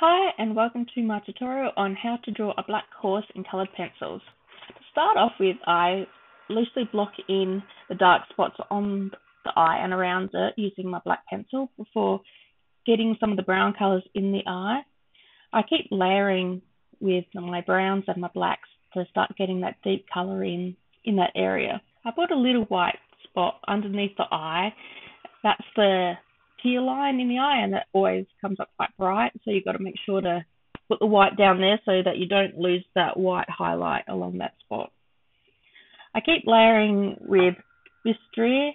Hi and welcome to my tutorial on how to draw a black horse in coloured pencils. To start off with, I loosely block in the dark spots on the eye and around it using my black pencil before getting some of the brown colours in the eye. I keep layering with my browns and my blacks to start getting that deep colour in in that area. I put a little white spot underneath the eye. That's the tear line in the eye and that always comes up quite bright. So you've got to make sure to put the white down there so that you don't lose that white highlight along that spot. I keep layering with Bistre,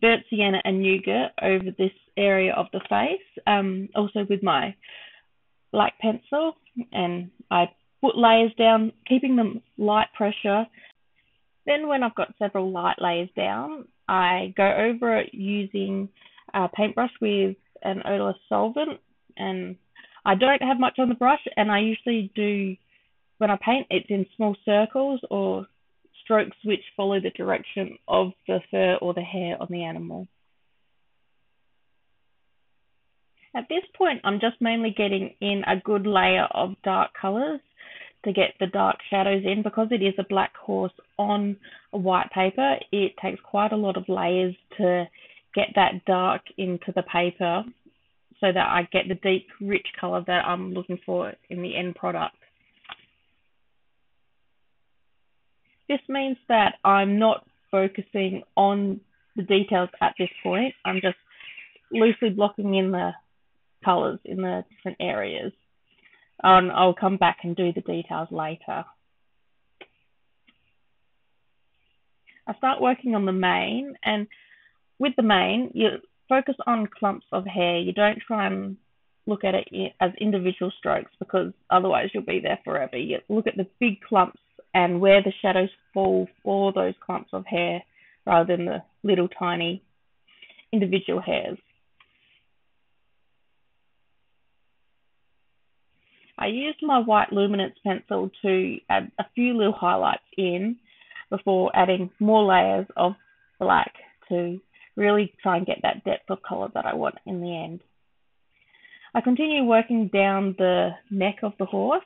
burnt sienna and nougat over this area of the face, um, also with my black pencil and I put layers down, keeping them light pressure. Then when I've got several light layers down, I go over it using a paintbrush with an odorless solvent and I don't have much on the brush and I usually do when I paint it's in small circles or strokes which follow the direction of the fur or the hair on the animal. At this point I'm just mainly getting in a good layer of dark colours to get the dark shadows in because it is a black horse on a white paper it takes quite a lot of layers to get that dark into the paper so that I get the deep, rich color that I'm looking for in the end product. This means that I'm not focusing on the details at this point. I'm just loosely blocking in the colors in the different areas. And I'll come back and do the details later. I start working on the mane and with the mane, you focus on clumps of hair. You don't try and look at it as individual strokes because otherwise you'll be there forever. You look at the big clumps and where the shadows fall for those clumps of hair rather than the little tiny individual hairs. I used my white luminance pencil to add a few little highlights in before adding more layers of black to really try and get that depth of color that I want in the end. I continue working down the neck of the horse.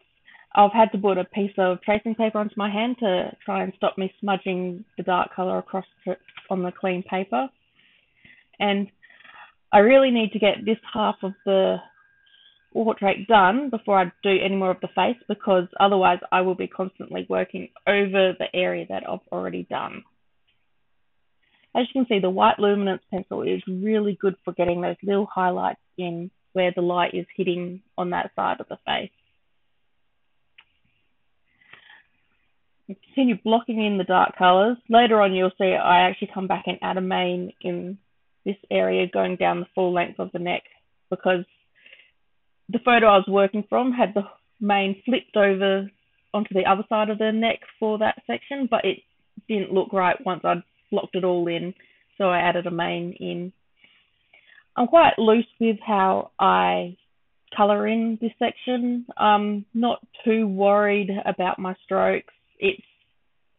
I've had to put a piece of tracing paper onto my hand to try and stop me smudging the dark color across on the clean paper. And I really need to get this half of the portrait done before I do any more of the face because otherwise I will be constantly working over the area that I've already done. As you can see, the white luminance pencil is really good for getting those little highlights in where the light is hitting on that side of the face. continue blocking in the dark colors. Later on, you'll see I actually come back and add a mane in this area going down the full length of the neck because the photo I was working from had the mane flipped over onto the other side of the neck for that section, but it didn't look right once I'd locked it all in, so I added a mane in. I'm quite loose with how I colour in this section. I'm not too worried about my strokes. It's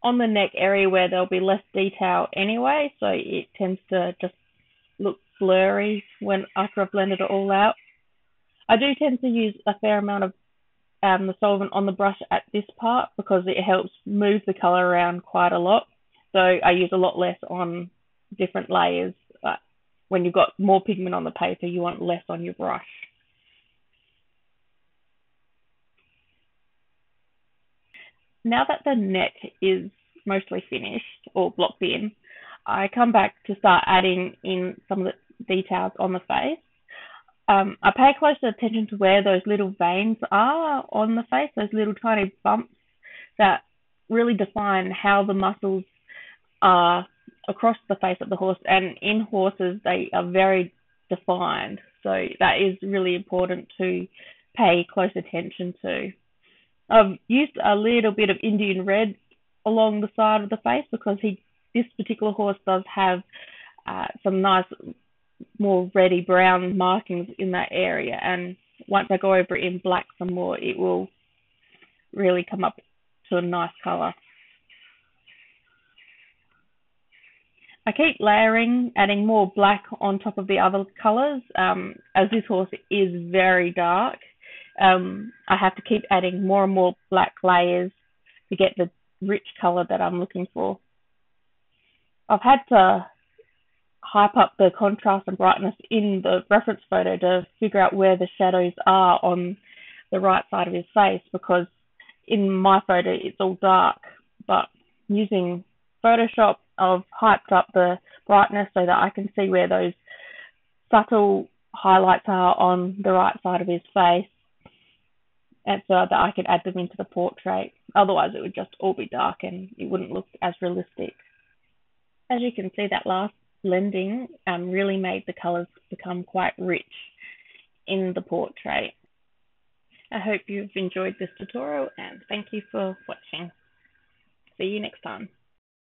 on the neck area where there'll be less detail anyway, so it tends to just look blurry when after I've blended it all out. I do tend to use a fair amount of um, the solvent on the brush at this part because it helps move the colour around quite a lot. So I use a lot less on different layers. But when you've got more pigment on the paper, you want less on your brush. Now that the neck is mostly finished or blocked in, I come back to start adding in some of the details on the face. Um, I pay close attention to where those little veins are on the face, those little tiny bumps that really define how the muscles are across the face of the horse, and in horses they are very defined. So that is really important to pay close attention to. I've used a little bit of Indian red along the side of the face because he this particular horse does have uh, some nice more reddy brown markings in that area and once I go over it in black some more it will really come up to a nice colour. I keep layering, adding more black on top of the other colours, um, as this horse is very dark. um, I have to keep adding more and more black layers to get the rich color that I'm looking for. I've had to hype up the contrast and brightness in the reference photo to figure out where the shadows are on the right side of his face because in my photo it's all dark but using Photoshop I've hyped up the brightness so that I can see where those subtle highlights are on the right side of his face and so that I could add them into the portrait. Otherwise it would just all be dark and it wouldn't look as realistic. As you can see that last blending um, really made the colours become quite rich in the portrait. I hope you've enjoyed this tutorial and thank you for watching. See you next time.